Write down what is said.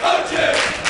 Coaches!